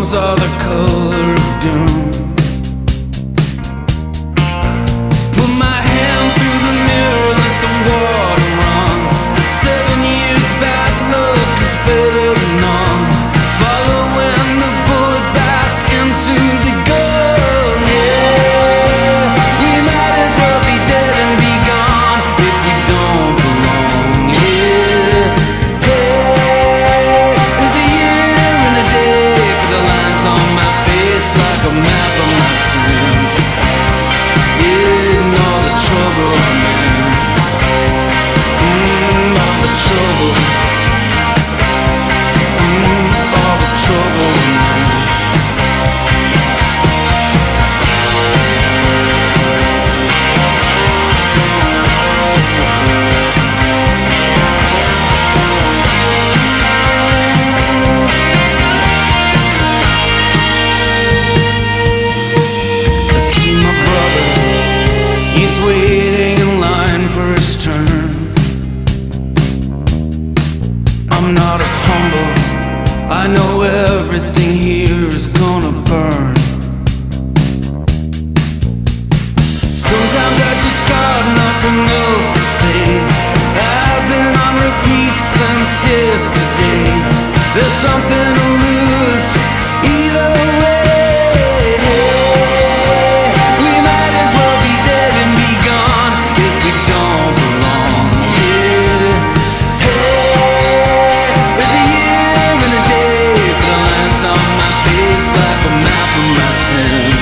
All are the code. I'm not as humble. I know everything here is gonna burn. Sometimes I just got nothing else to say. I've been on repeat since yesterday. There's something face like a map of my sins.